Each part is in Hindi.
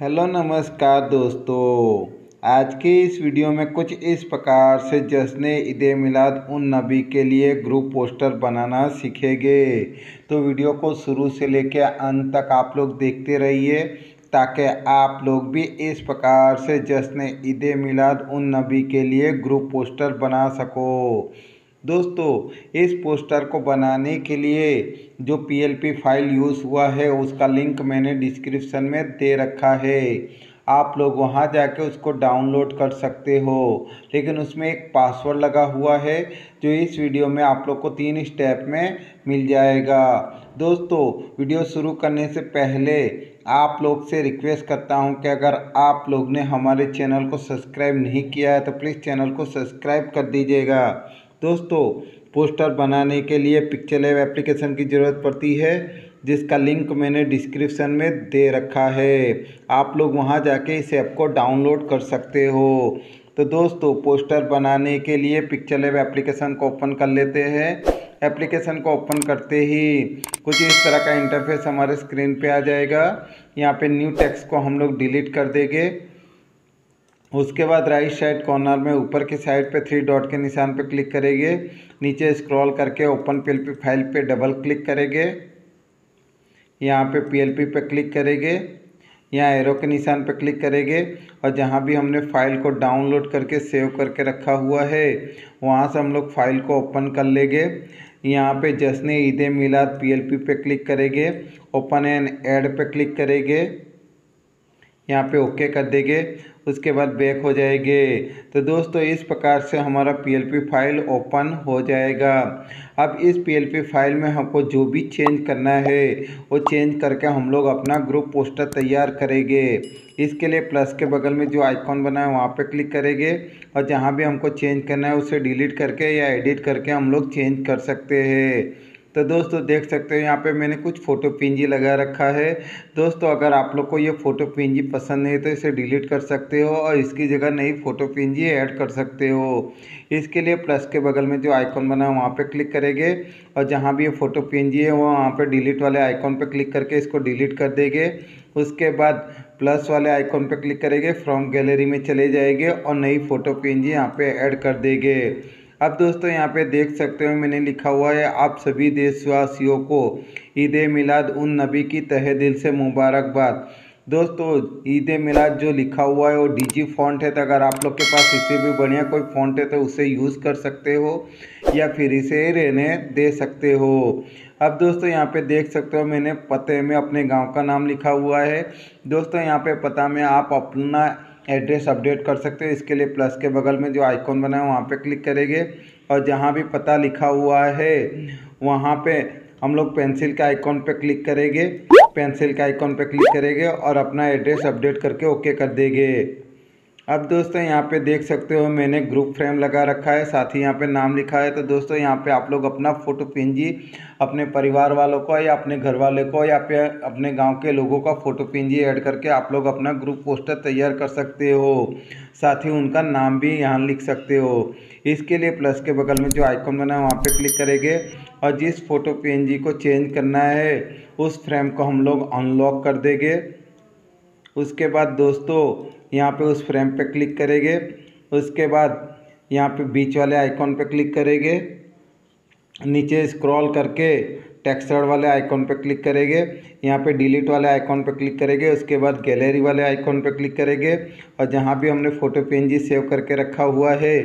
हेलो नमस्कार दोस्तों। आज के इस वीडियो में कुछ इस प्रकार से जश्न ईद मिलाद उन नबी के लिए ग्रुप पोस्टर बनाना सीखेंगे। तो वीडियो को शुरू से लेकर अंत तक आप लोग देखते रहिए, ताकि आप लोग भी इस प्रकार से जश्न ईद मिलाद उन नबी के लिए ग्रुप पोस्टर बना सको। दोस्तों, इस पोस्टर को बनाने के लिए जो पीएलपी फ़ाइल यूज़ हुआ है, उसका लिंक मैंने डिस्क्रिप्शन में दे रखा है। आप लोग वहाँ जाके उसको डाउनलोड कर सकते हो। लेकिन उसमें एक पासवर्ड लगा हुआ है, जो इस वीडियो में आप लोग को तीन स्टेप में मिल जाएगा। दोस्तों, वीडियो शुरू करने से पहले आप लोग से रिक्वेस्ट करता हूँ कि अगर आप लोग ने हमारे चैनल को सब्सक्राइब नहीं किया है तो प्लीज़ चैनल को सब्सक्राइब कर दीजिएगा। दोस्तों, पोस्टर बनाने के लिए पिक्चर लैब एप्लीकेशन की ज़रूरत पड़ती है, जिसका लिंक मैंने डिस्क्रिप्शन में दे रखा है। आप लोग वहाँ जाके इस ऐप को डाउनलोड कर सकते हो। तो दोस्तों, पोस्टर बनाने के लिए पिक्चर लैब एप्लीकेशन को ओपन कर लेते हैं। एप्लीकेशन को ओपन करते ही कुछ इस तरह का इंटरफेस हमारे स्क्रीन पे आ जाएगा। यहाँ पे न्यू टेक्स्ट को हम लोग डिलीट कर देंगे। उसके बाद राइट साइड कॉर्नर में ऊपर की साइड पे थ्री डॉट के निशान पे क्लिक करेंगे। नीचे स्क्रॉल करके ओपन पीएलपी फ़ाइल पे डबल क्लिक करेंगे। यहाँ पे पीएलपी पे क्लिक करेंगे। यहाँ एरो के निशान पे क्लिक करेंगे। और जहाँ भी हमने फ़ाइल को डाउनलोड करके सेव करके रखा हुआ है, वहाँ से हम लोग फ़ाइल को ओपन कर लेंगे। यहाँ पे जश्न ईद मिलाद पीएलपी पे क्लिक करेंगे। ओपन एंड ऐड पे क्लिक करेंगे। यहाँ पे ओके कर देंगे, उसके बाद बैक हो जाएँगे। तो दोस्तों, इस प्रकार से हमारा पीएलपी फ़ाइल ओपन हो जाएगा। अब इस पीएलपी फ़ाइल में हमको जो भी चेंज करना है, वो चेंज करके हम लोग अपना ग्रुप पोस्टर तैयार करेंगे। इसके लिए प्लस के बगल में जो आइकॉन बना है, वहाँ पे क्लिक करेंगे और जहाँ भी हमको चेंज करना है, उसे डिलीट करके या एडिट करके हम लोग चेंज कर सकते हैं। तो दोस्तों देख सकते हो यहाँ पे मैंने कुछ फ़ोटो पिंजी लगा रखा है। दोस्तों अगर आप लोग को ये फ़ोटो पिंजी पसंद नहीं तो इसे डिलीट कर सकते हो और इसकी जगह नई फ़ोटो पिंजी ऐड कर सकते हो। इसके लिए प्लस के बगल में जो आइकॉन बना है वहाँ पे क्लिक करेंगे और जहाँ भी ये फ़ोटो पिंजी है वो वहाँ पर डिलीट वाले आइकॉन पर क्लिक करके इसको डिलीट कर देंगे। उसके बाद प्लस वाले आइकॉन पर क्लिक करेंगे, फ्रॉम गैलरी में चले जाएँगे और नई फ़ोटो पिंजी यहाँ पर ऐड कर देंगे। अब दोस्तों यहाँ पे देख सकते हो मैंने लिखा हुआ है, आप सभी देशवासियों को ईद मिलाद उन नबी की तहे दिल से मुबारकबाद। दोस्तों, ईद मिलाद जो लिखा हुआ है वो डीजी फॉन्ट है तो अगर आप लोग के पास इससे भी बढ़िया कोई फॉन्ट है तो उसे यूज़ कर सकते हो या फिर इसे रहने दे सकते हो। अब दोस्तों, यहाँ पे देख सकते हो मैंने पते में अपने गाँव का नाम लिखा हुआ है। दोस्तों, यहाँ पे पता में आप अपना एड्रेस अपडेट कर सकते हो। इसके लिए प्लस के बगल में जो आइकॉन बना है, वहाँ पे क्लिक करेंगे और जहाँ भी पता लिखा हुआ है, वहाँ पे हम लोग पेंसिल के आइकॉन पे क्लिक करेंगे। पेंसिल के आइकॉन पे क्लिक करेंगे और अपना एड्रेस अपडेट करके ओके कर देंगे। अब दोस्तों यहाँ पे देख सकते हो मैंने ग्रुप फ्रेम लगा रखा है, साथ ही यहाँ पे नाम लिखा है। तो दोस्तों यहाँ पे आप लोग अपना फ़ोटो पिंजी अपने परिवार वालों को या अपने घर वाले को या फिर अपने गाँव के लोगों का फ़ोटो पिंजी ऐड करके आप लोग अपना ग्रुप पोस्टर तैयार कर सकते हो। साथ ही उनका नाम भी यहाँ लिख सकते हो। इसके लिए प्लस के बगल में जो आइकॉन बना है, वहाँ पर क्लिक करेंगे और जिस फ़ोटो पी को चेंज करना है, उस फ्रेम को हम लोग अनलॉक कर देंगे। उसके बाद दोस्तों, यहाँ पे उस फ्रेम पे क्लिक करेंगे। उसके बाद यहाँ पे बीच वाले आइकॉन पे क्लिक करेंगे। नीचे स्क्रॉल करके टेक्सचर वाले आइकॉन पे क्लिक करेंगे। यहाँ पे डिलीट वाले आइकॉन पे क्लिक करेंगे। उसके बाद गैलरी वाले आइकॉन पे क्लिक करेंगे। और जहाँ भी हमने फ़ोटो पेंजी सेव करके रखा हुआ है,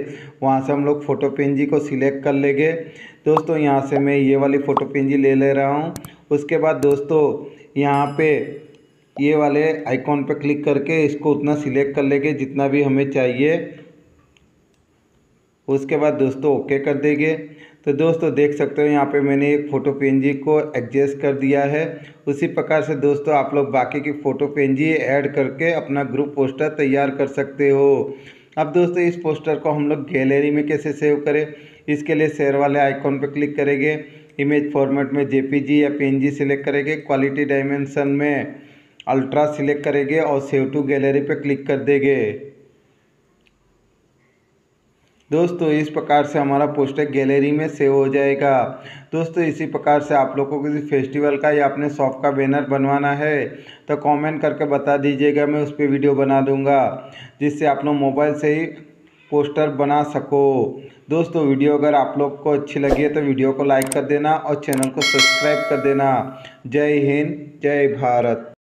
वहाँ से हम लोग फ़ोटो पेंजी को सिलेक्ट कर लेंगे। दोस्तों, यहाँ से मैं ये वाली फ़ोटो पेंजी ले ले रहा हूँ। उसके बाद दोस्तों, यहाँ पे ये वाले आइकॉन पर क्लिक करके इसको उतना सिलेक्ट कर लेंगे जितना भी हमें चाहिए। उसके बाद दोस्तों ओके कर देंगे। तो दोस्तों देख सकते हो यहाँ पे मैंने एक फ़ोटो पेंजी को एडजस्ट कर दिया है। उसी प्रकार से दोस्तों आप लोग बाकी की फ़ोटो पेंजी ऐड करके अपना ग्रुप पोस्टर तैयार कर सकते हो। अब दोस्तों इस पोस्टर को हम लोग गैलरी में कैसे सेव करें? इसके लिए शेयर वाले आइकॉन पर क्लिक करेंगे। इमेज फॉर्मेट में जेपीजी या पी सिलेक्ट करेंगे। क्वालिटी डायमेंशन में। अल्ट्रा सिलेक्ट करेंगे और सेव टू गैलरी पे क्लिक कर देंगे। दोस्तों, इस प्रकार से हमारा पोस्टर गैलरी में सेव हो जाएगा। दोस्तों, इसी प्रकार से आप लोगों को किसी फेस्टिवल का या अपने शॉप का बैनर बनवाना है तो कमेंट करके बता दीजिएगा, मैं उस पर वीडियो बना दूँगा, जिससे आप लोग मोबाइल से ही पोस्टर बना सको। दोस्तों, वीडियो अगर आप लोग को अच्छी लगी है तो वीडियो को लाइक कर देना और चैनल को सब्सक्राइब कर देना। जय हिंद, जय भारत।